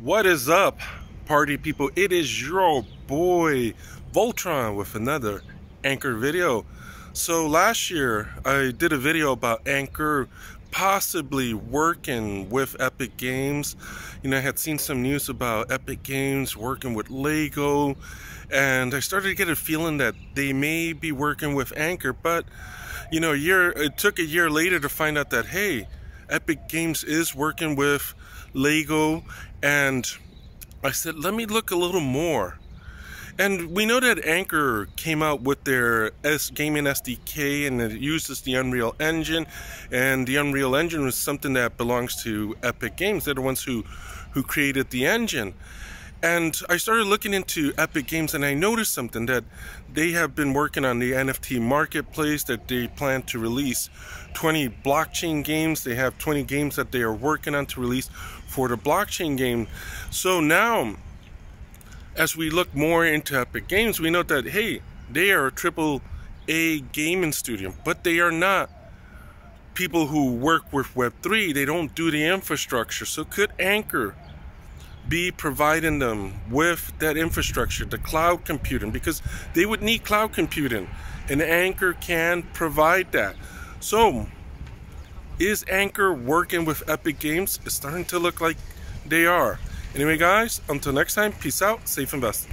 What is up, party people? It is your boy Voltron with another Ankr video. So last year I did a video about Ankr possibly working with Epic Games. You know, I had seen some news about Epic Games working with Lego, and I started to get a feeling that they may be working with Ankr, but you know, a year it took a year later to find out that hey, Epic Games is working with Lego, and I said, let me look a little more. And we know that Ankr came out with their S gaming SDK and it uses the Unreal Engine. And the Unreal Engine was something that belongs to Epic Games. They're the ones who, who created the engine. And I started looking into Epic Games and I noticed something that they have been working on the NFT marketplace that they plan to release 20 blockchain games. They have 20 games that they are working on to release for the blockchain game. So now, as we look more into Epic Games, we know that, hey, they are a triple A gaming studio, but they are not people who work with Web3. They don't do the infrastructure. So could Ankr be providing them with that infrastructure, the cloud computing, because they would need cloud computing, and Ankr can provide that. So, is Ankr working with Epic Games? It's starting to look like they are. Anyway, guys, until next time, peace out, safe investing.